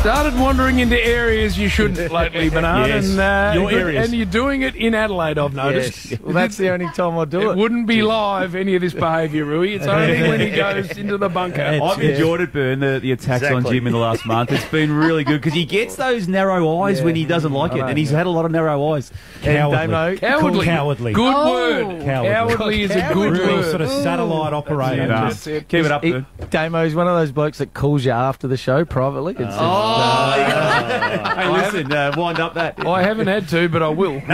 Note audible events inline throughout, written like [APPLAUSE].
started wandering into areas you shouldn't [LAUGHS] lately, Bernard. Yes, and, uh, your areas. And you're doing it in Adelaide, I've noticed. Yes. [LAUGHS] Well, that's the only time I do It it. wouldn't be live, any of this behaviour, Roo. It's [LAUGHS] only when he goes into the bunker. I've enjoyed it, Burn, the, the attacks on Jim in the last month. It's been really good because he gets those narrow eyes when he doesn't like it, and he's had a lot of narrow eyes. Cowardly. Damo, Cowardly. Cowardly. Good Oh. word. Cowardly. Cowardly is a good Real word. sort of satellite operator. Nah, That's. Keep it up, he, Burn. Damo's one of those blokes that calls you after the show privately. and says, Oh, Hey, listen, uh, wind up that. I haven't had to, but I will. [LAUGHS]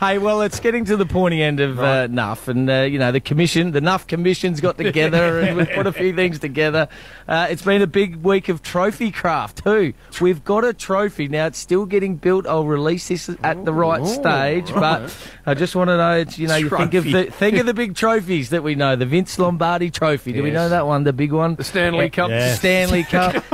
Hey, well, it's getting to the pointy end of uh, Nuff, and uh, you know the commission, the Nuff commission's got together, and we've put a few things together. Uh, it's been a big week of trophy craft too. We've got a trophy now; it's still getting built. I'll release this at the right stage, but I just want to know, it's, you know, you think of the think of the [LAUGHS] big trophies that we know. The Vince Lombardi Trophy. Do we know that one? The big one. The Stanley Cup. Stanley [LAUGHS] Cup.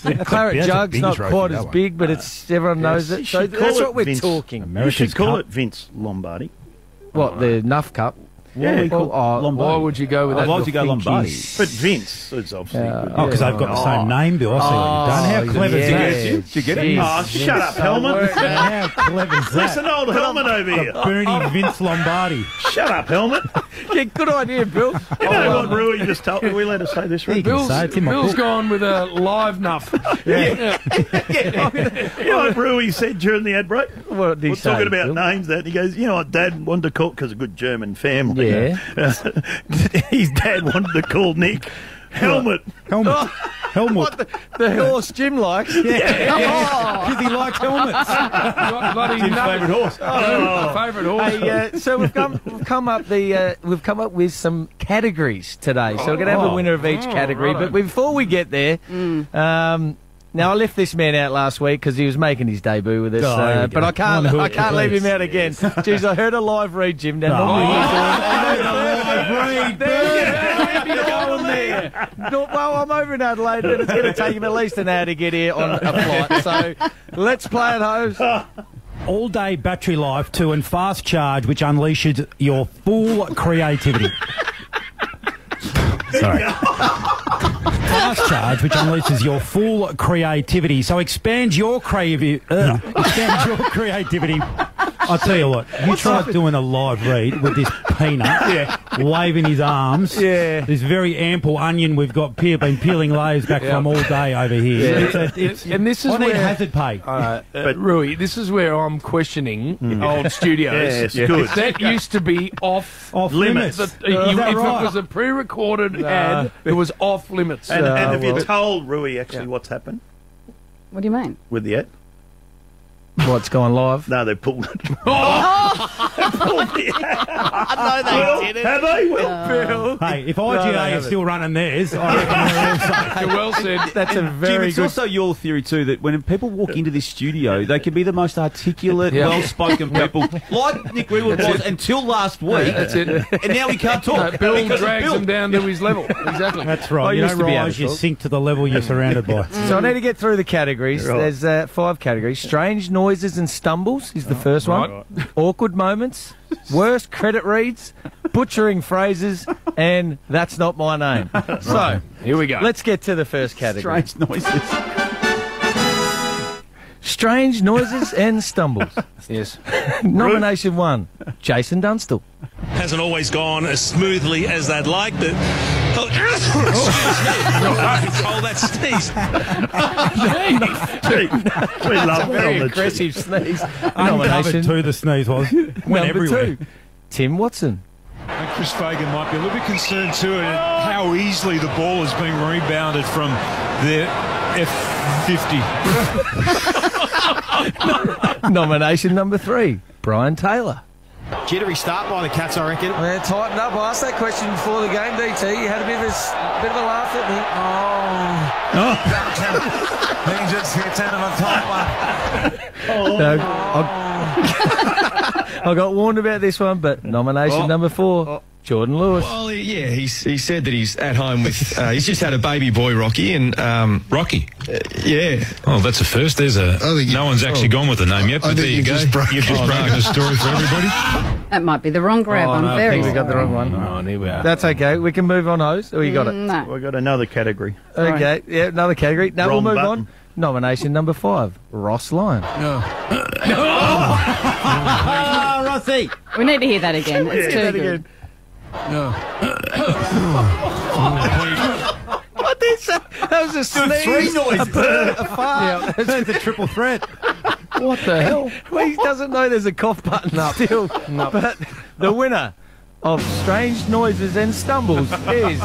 [LAUGHS] the claret jug's not quite as big, but it's everyone knows it. So should that's what we're Vince talking. You should call Cup. it Vince Lombardi. What the Nuff Cup? Yeah. Well, oh, Why would you go with that? Why would you go Lombardi? But Vince is obviously Yeah. good. Oh, because they've got the same oh. name, Bill. I see what you've done. Oh, How clever is yeah. that? Did you get it? Jeez. Oh, shut up, Helmet. How clever is That's that? an old helmet over here. Bernie Vince Lombardi. Shut up, Helmet. [LAUGHS] Yeah, good idea, Bill. You know what oh, Roo just told me? We let us say this, Roo. He can Bill's, say it's in my gone with a live nuff. [LAUGHS] [LAUGHS] Yeah. You know what Roo said during the ad break? What did he We're talking about names that, he goes, you know what, Dad wanted to call, because a good German family. Yeah. [LAUGHS] His dad wanted to call Nick Helmet. Helmet. Helmet. The horse Jim likes. Yeah. [LAUGHS] Because he likes helmets. Bloody Jim's favourite horse. Oh, favourite horse. Hey, uh, so we've come, we've come up the uh, we've come up with some categories today. So we're going to have a winner of each category. righto. But before we get there, um, now I left this man out last week because he was making his debut with us. Oh, uh, but. I can't I can't leave him out again. Jeez, I heard a live read, Jim. Now, No. normally he's Live read, There you go. No, well, I'm over in Adelaide, and it's going to take him at least an hour to get here on a flight. So let's play it, hose. All day battery life to and fast charge, which unleashes your full creativity. [LAUGHS] Sorry. Fast charge, which unleashes your full creativity. So expand your creativity. Uh, expand your creativity. I'll tell you what. You try doing a live read with this peanut, [LAUGHS] waving his arms. Yeah. This very ample onion we've got peel, been peeling layers back from all day over here. Yeah. It's a, it's, And this is I need where- hazard pay. [LAUGHS] Uh, Roo, this is where I'm questioning hmm. old studios. Yes, good. That used to be off. Off Limits. limits. The, uh, you- Is that if right? it was a pre-recorded ad, it was off limits. And, and uh, have you told Roo actually what's happened What do you mean? with the ad? What's going live? No, they pulled it. no, [LAUGHS] [LAUGHS] they did [LAUGHS] it. Have they? Well, Bill. Hey, if they IGA is haven't. still running theirs, I reckon they're all safe. well said. That's a Jim, very it's good. also your theory too that when people walk into this studio, they can be the most articulate, Yeah. well-spoken people, like Nick Greenwood was until last week, That's it. and now he can't talk. No, Bill drags Bill. him down to his level. Exactly. That's I right. You used don't to rise, you sink to the level you're surrounded by. So I need to get through the categories. There's uh, five categories. Strange noises and stumbles is the oh, first one. [LAUGHS] Awkward moments, worst credit reads, butchering phrases, and that's not my name. [LAUGHS] So Here we go. let's get to the first category. Strange noises. Strange noises and stumbles. [LAUGHS] yes. Nomination one, Jason Dunstall. hasn't always gone as smoothly as they'd like. But oh, that sneeze. gee, we love Very Helmet. aggressive sneeze. Uncovered Nomination too, the sneeze was. Went number everywhere. two, Tim Watson. And Chris Fagan might be a little bit concerned too at how easily the ball is being rebounded from the F50. [LAUGHS] Nomination number three, Brian Taylor. Jittery start by the Cats, I reckon. Yeah, tightened up. I asked that question before the game, DT. You had a bit of a, s- bit of a laugh at me. Oh. oh. [LAUGHS] He just hits out of a tight one. No, I, I got warned about this one, but nomination number four, Jordan Lewis. Well, yeah, he's, he said that he's at home with. Uh, he's just had a baby boy, Rocky, and um, Rocky. yeah, Oh, that's a first. There's a. I think you- no one's actually oh. gone with the name yet, but there you, you go. just broke You've just it. broken the story for everybody. That might be the wrong grab. Oh, I'm no, I very think we got the wrong one. Oh, here we are. That's okay. We can move on, Hose. Or you got it? No. We've got another category. Okay. Yeah, another category. Now Wrong we'll move button. on. Nomination number five, Ross Lyon. [LAUGHS] Ah, Rossi. We need to hear that again. It's too good. No. [COUGHS] what is that? That was a sneeze. Three noises. A burp, a fart. Yeah, [LAUGHS] That's a triple threat. What the hell? Well, he doesn't know there's a cough button still. But the winner of Strange Noises and Stumbles [LAUGHS] is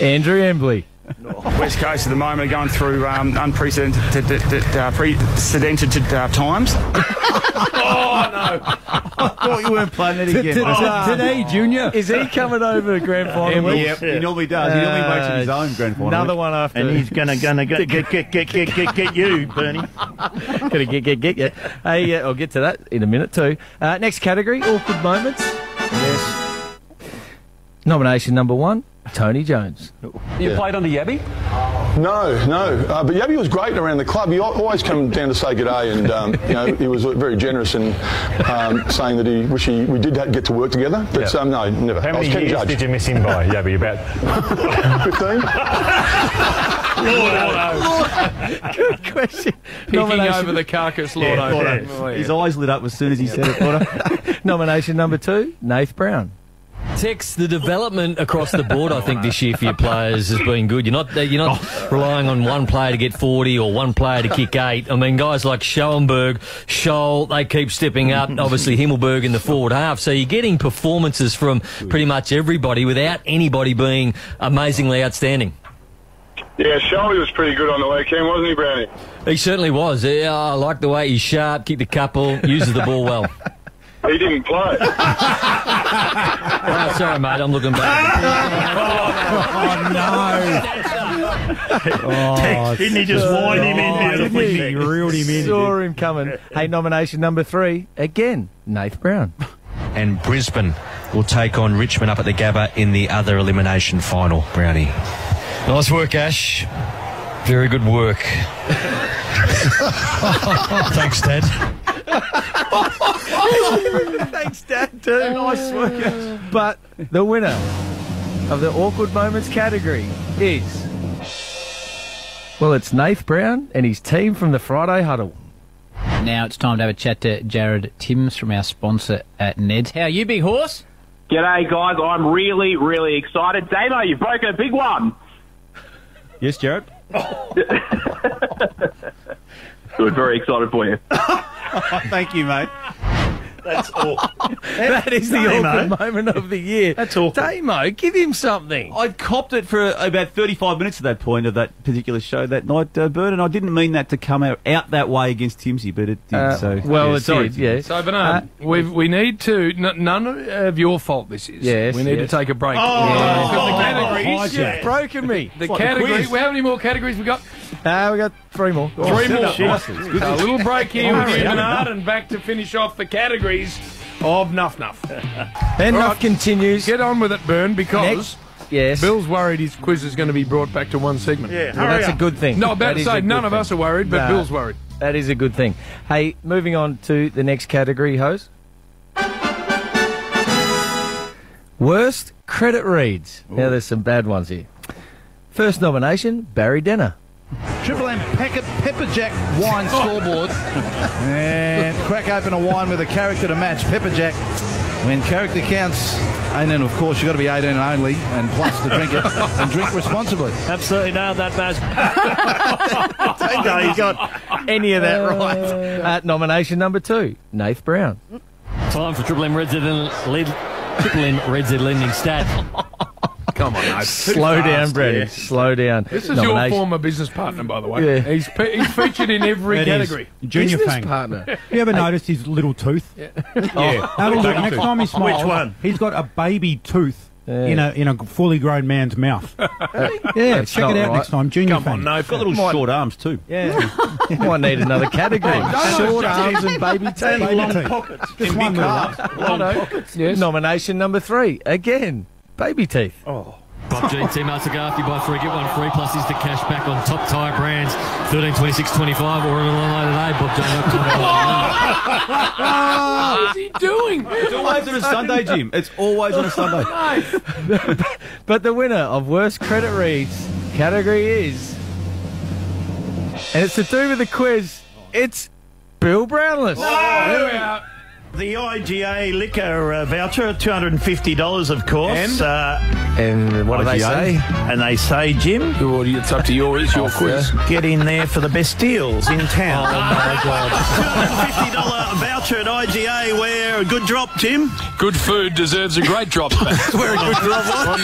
Andrew Embley. [LAUGHS] West Coast at the moment are going through um, unprecedented uh, precedented uh, times. [LAUGHS] Oh no! [LAUGHS] I thought you weren't playing that again. Today, Junior. Is he coming over to grand final week? Yep, he normally does. He normally makes it his own grand final. Another one after. And he's gonna gonna get get get get get get, get you, Bernie. Gonna get, get, get, get. Hey, uh, I'll get to that in a minute too. Uh, next category, awkward moments. Yes. Nomination number one, Tony Jones. You played under Yabby? No, no. Uh, but Yabby was great around the club. He always come down to say good day, and um, you know he was very generous in um, saying that he wish he, we did get to work together. But um, no, never. How I was many years Judge. did you miss him by? Yeah, but about Fifteen. [LAUGHS] Good question. Picking Nomination- over the carcass, Lord. Yeah, over. yeah. Oh. His eyes lit up as soon as he said it. [LAUGHS] Nomination number two, Nath Brown. Tex, the development across the board, I think this year for your players has been good. You're not you're not oh. relying on one player to get 40 or one player to kick eight. I mean, guys like Schoenberg, Sholl, they keep stepping up. [LAUGHS] Obviously, Himmelberg in the forward half. So you're getting performances from pretty much everybody without anybody being amazingly outstanding. Yeah, Shelby was pretty good on the weekend, wasn't he, Brownie? He certainly was. Yeah, I like the way he's sharp, kicked a couple, uses the ball well. [LAUGHS] He didn't play. [LAUGHS] Oh, sorry, mate. I'm looking back. Oh, no. [LAUGHS] oh, Didn't he just wind him in beautifully? He reeled him in. Saw him coming. Hey, nomination number three, again, Nath Brown. And Brisbane will take on Richmond up at the Gabba in the other elimination final, Brownie. Nice work, Ash. Very good work. [LAUGHS] Thanks, Dad. [LAUGHS] Thanks, Dad, too. Nice work. But the winner of the awkward moments category is. Well, it's Nath Brown and his team from the Friday Huddle. Now it's time to have a chat to Jared Timms from our sponsor at Ned's. How are you, big horse? G'day, guys. I'm really, really excited. Damo, you've broken a big one. yes, Jared. [LAUGHS] Good. Very excited for you. [LAUGHS] Thank you, mate. That's all. [LAUGHS] That is the Damo. awkward moment of the year. That's all. Damo, give him something. I copped it for about 35 minutes at that point of that particular show that night, uh, Bird, and I didn't mean that to come out, out that way against Timsy, but it did. Uh, so well, yeah, it sorry, did, yeah. So, Bernard, we we need to. N- none of your fault. This is. Yes, We need yes. to take a break. Oh, Because the oh, categories. hijack. You've broken me. The It's like the category. quiz. well, how many more categories we got? Uh, we got three more. Three more. Shit. A little break here with you, Hurry. Bernard, and back to finish off the categories of Nuff Nuff. [LAUGHS] Then Nuff right. continues. Get on with it, Burn, because Next. Yes. Bill's worried his quiz is going to be brought back to one segment. Yeah, Well, that's a good thing. No, I'm about That to say, none of thing. us are worried, but Nah. Bill's worried. That is a good thing. Hey, moving on to the next category, host. Worst credit reads. Now, there's some bad ones here. First nomination, Barry Denner. Triple M packet Pepperjack wine scoreboard. and crack open a wine with a character to match Pepperjack. When character counts, and then of course you've got to be 18 and only, and plus to drink it, and drink responsibly. Absolutely nailed that, Baz. [LAUGHS] No, you got any of that right. Uh, nomination number two, Nath Brown. Time for Triple M RedZed lead, Triple M RedZed lending stat. Come on, mate. [LAUGHS] Slow down, Brady. Slow down. This is your former business partner, by the way. Yeah. He's, pe- he's featured in every It is. category. Junior Business Fang. partner. You ever noticed his little tooth? Yeah. [LAUGHS] Oh, Have a look. Next time he smiles, Which one? he's got a baby tooth Yeah. in a in a fully grown man's mouth. [LAUGHS] Yeah, Yeah, check it out right. next time. Junior Come Fang. on, no. Got little Might- short arms too. Yeah, You might need another category. Oh, short arms and baby teeth. long teeth. Pockets. Just one little. Long pockets. Yes. Nomination number three, again, baby teeth. Oh. Bob G, Team Master Garth, you buy three, get one free, plus is the cash back on top tyre brands, 13, 26, 25, or online today, BobJ.com. [LAUGHS] What's he doing? It's always on a Sunday, Jim. It's always on a Sunday. [LAUGHS] but the winner of worst credit reads category is, and it's to do with the quiz. It's Bill Brownless. The IGA liquor uh, voucher, two hundred and fifty dollars, of course. And? uh, And what do they say? and they say, Jim, Well, it's up to you. It's your quiz. get in there for the best deals in town. Oh my God! Two hundred and fifty dollar voucher at IGA. Where a good drop, Jim. Good food deserves a great drop. [LAUGHS] Where a good drop.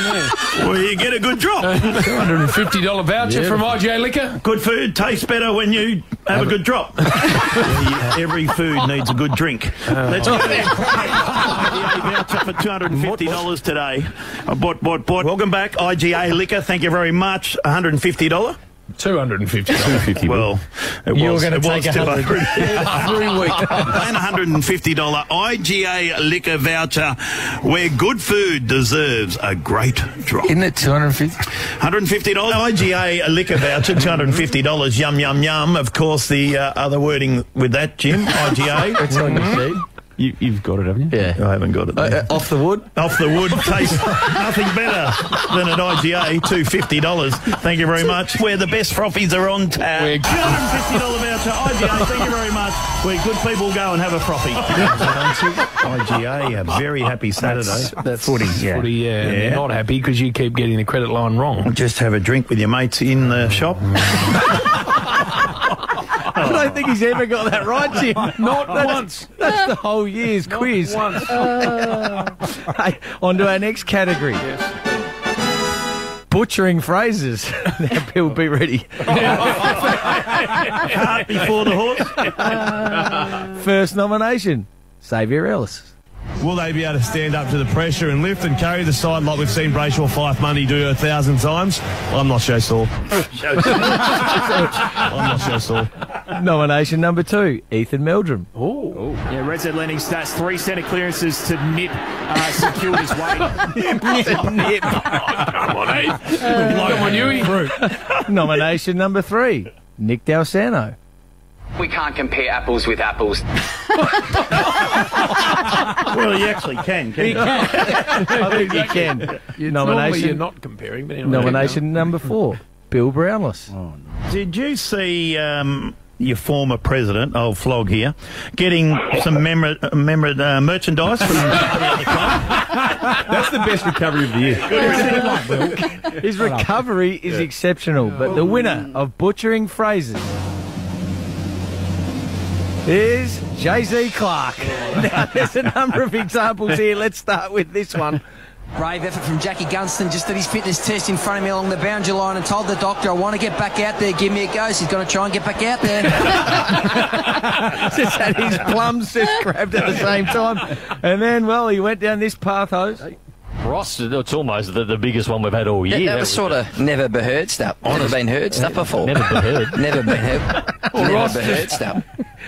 Where you get a good drop. [LAUGHS] $250 voucher from IGA Liquor. Good food tastes better when you have a good drop. [LAUGHS] Every food needs a good drink. Uh, Let's oh. go there. Voucher for two hundred and fifty dollars today. Uh, I bought, bought, bought. Welcome back, IGA Liquor. Thank you very much. One [LAUGHS] [LAUGHS] hundred and fifty dollar. 250 250 Well, it You were gonna it was take too 100. much. Three weeks. and $150 IGA liquor voucher where good food deserves a great drop. Isn't it 250? $150 IGA liquor voucher, $250. Yum, yum, yum. Of course, the uh, other wording with that, Jim, IGA. It's on your sheet. You, you've got it, haven't you? Yeah. I haven't got it there. Uh, off the wood? Off the wood [LAUGHS] tastes nothing better than an IGA, $250. Thank you very much. Where the best frothies are on tap. We're- $250 voucher, IGA, thank you very much. Where good people go and have a frothy. [LAUGHS] IGA, a very happy Saturday. That's footy, yeah. Footy, yeah. and They're not happy because you keep getting the credit line wrong. Just have a drink with your mates in the shop. [LAUGHS] I don't oh. think he's ever got that right, Jim. [LAUGHS] Not That's- once. [LAUGHS] That's the whole year's quiz. Once. [LAUGHS] Hey, on to our next category. Yes. Butchering phrases. now, Bill, be ready. Cart before the horse. First nomination, Xavier Ellis. Will they be able to stand up to the pressure and lift and carry the side like we've seen Brayshaw Fyfe Mundy do a thousand times? I'm not so sure. [LAUGHS] I'm not so sure. Nomination number two, Ethan Meldrum. Oh. Yeah, RedZed Lending stats three centre clearances to nip uh, secured his weight. Nip. Come on, eh? Come on, Huey. Nomination number three, Nick Dal Santo. We can't compare apples with apples. [LAUGHS] Well, you actually can, can you? [LAUGHS] I think you can. Normally you're Nomination, not comparing, but anyway. nomination number four, Bill Brownless. Did you see um, your former president, old Flog here, getting some memor- uh, memor- uh, merchandise from [LAUGHS] That's the best recovery of the year. His recovery is exceptional, but the winner of butchering phrases is Jay Z Clark. [LAUGHS] Now, there's a number of examples here. Let's start with this one. Brave effort from Jackie Gunston. Just did his fitness test in front of me along the boundary line and told the doctor, I want to get back out there. Give me a go. So he's going to try and get back out there. [LAUGHS] Just had his plums just grabbed at the same time. And then, well, he went down this path hose. Ross, it's almost the, the biggest one we've had all year. Yeah, that was sort of never been heard stuff. Never been heard stuff before. Never been heard. Never been heard. never Ross been just- heard stuff.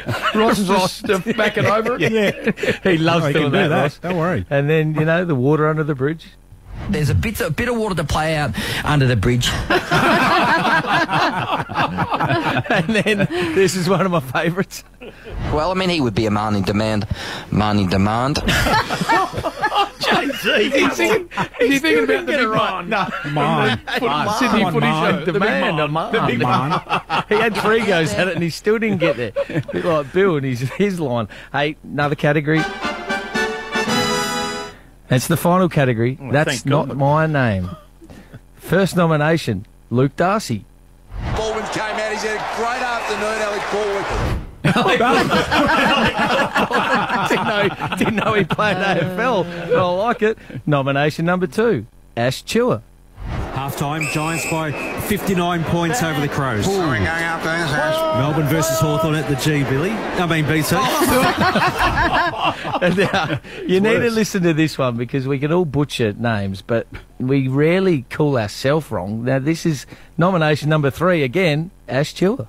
[LAUGHS] Ross just uh, backing [LAUGHS] over it. Yeah, he loves he doing can do that, that. Ross. Don't worry. And then, you know, the water under the bridge. There's a bit, a bit of water to play out under the bridge. [LAUGHS] and then, this is one of my favourites. Well, I mean, he would be a man in demand. Man in demand. He's thinking, is he thinking about the big one? No. Mine. Sydney Come footy show. The big man. a man. The big Mine. he had three goes at it and he still didn't get there. A [LAUGHS] bit like Bill and his, his line. Hey, another category. That's the final category. That's not my name. First nomination, Luke Darcy. Baldwin came out. He said, "Great afternoon, Alec Baldwin." Didn't, know, didn't know he played AFL, but I like it. Nomination number two, Ash Chua. Half time, Giants by 59 points over the Crows. Melbourne versus Hawthorn at the G, Billy. I mean, BT. [LAUGHS] [LAUGHS] now, you need to listen to this one because we can all butcher names, but we rarely call ourselves wrong. Now, this is nomination number three again, Ash Chua.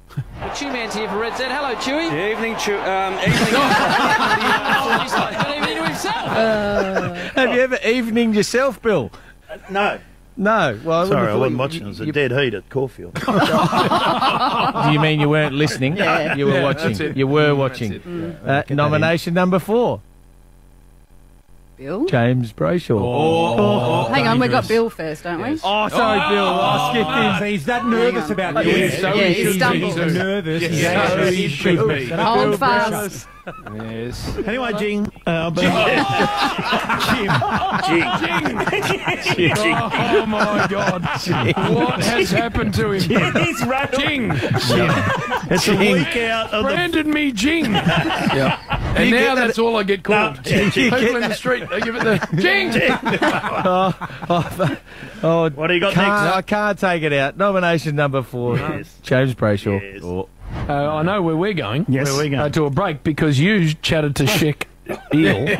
Chew Man's here for RedZed. Hello, Chewy. Good evening, Chew. Um, evening. [LAUGHS] Good evening to himself. Have you ever eveninged yourself, Bill? No. No. Well, I Sorry, I wasn't you- watching. It was a dead heat at Caulfield. [LAUGHS] Do you mean you weren't listening? Yeah. You were Yeah, watching. You were Mm, watching. Mm. Uh, Get nomination number four. Bill? James Brayshaw. Oh. Oh, oh, oh, Hang on, we've got Bill first, don't we? Oh, sorry, Bill. I skipped him. He's that nervous Hang on. about Yeah, this. so he Yeah, he should be. stumbled. He's nervous. Yes, Yeah, so he he should should be. be. Hold fast. Yes. Anyway, Jing. Uh, but Jing. Oh my God! What has happened to him? He's Jing. It's a week out of the Brandon me Jing. Yeah. And You now get that- that's all I get called. No, you People get in the street, they give it the Jing. [LAUGHS] oh, oh, oh, what do you got can't, next? I can't take it out. Nomination number four. Yes. James Brayshaw. Oh. Uh, I know where we're going. Yes. Where we going? Uh, to a break because you chatted to Sheck Eel. [LAUGHS]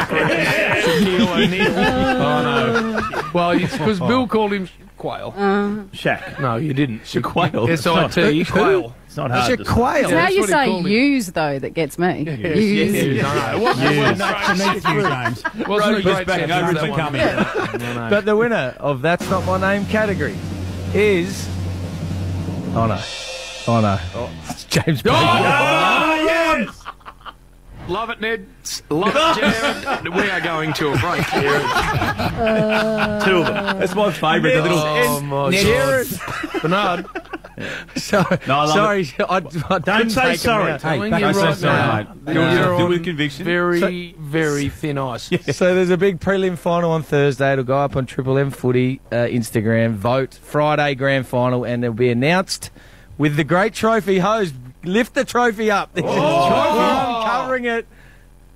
Shaquille O'Neal. [LAUGHS] Oh no. Well, it's because Bill called him Quail. Shaq. No, you didn't. Shaquille. S-I-T, Quail. It's not hard to It's how you that's what he say called him. use, though, that gets me. Yes, use. yes, yes, I know. It wasn't- it Well, wasn't that's great beneath you, sentence. James. Wasn't a Road great goes back sentence, over that to one. coming. No, no. But the winner of That's Not My Name category is. Oh no. Oh no. It's James Oh, ah, Brayshaw. yes! Love it, Ned. Love it, Jared. we are going to a break here. Two of them. That's my favourite. The little. Oh, my Jared. God. Bernard. [LAUGHS] Sorry, No, I love sorry. I, I Don't say sorry. out. Telling back you to right sorry, now, mate. you're Do it- do it with conviction. Very, very thin ice. [LAUGHS] So there's a big prelim final on Thursday. It'll go up on Triple M Footy uh, Instagram. Vote Friday grand final, and it'll be announced with the great trophy hose. Lift the trophy up. There's [LAUGHS] a trophy. I'm covering it.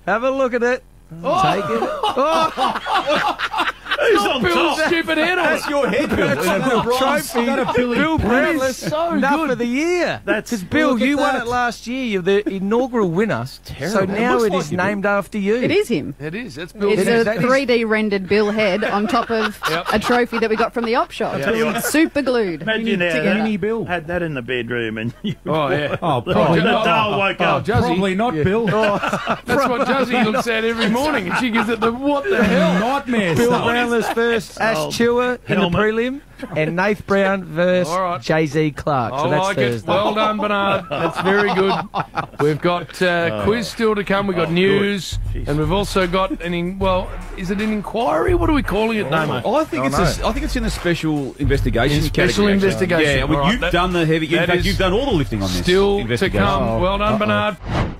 Have a look at it. Take it. Oh. Who's on Bill's top? stupid head on That's your head, Bill. That's the trophy. That a Billy Bill Brown? Brownless so enough good. of the year. That's- because Bill, look at you won that. it last year. You're the inaugural winner. So terrible. It now looks it like is you, Bill. named after you. It is him. It is. That's Bill's It's It is, a 3D rendered Bill head on top of [LAUGHS] Yep. a trophy that we got from the op shop. tell you. Super glued Imagine now together. Mini Bill. had that in the bedroom and you Oh, yeah. [LAUGHS] Oh, the, probably not. doll woke Oh, up. Probably not, Bill. [LAUGHS] That's what Juzzy looks at every morning, and she gives it the what the hell? Nightmare Bill stuff. Brownless first, [LAUGHS] Ash Oh, Chua in the prelim, and Nath Brown versus All right. Jay Z Clark. I So that's like it. Well done, Bernard. That's very good. We've got uh, [LAUGHS] quiz still to come. We've got Oh, news, and we've also got an in, well, is it an inquiry? What are we calling it, Namo? I think it's a, I think it's in the special investigation. In special category, investigation. Yeah, well, All right, you've that- done the heavy. In fact, you've done all the lifting on this. Still to investigation. come. Well done, Uh-oh. Bernard.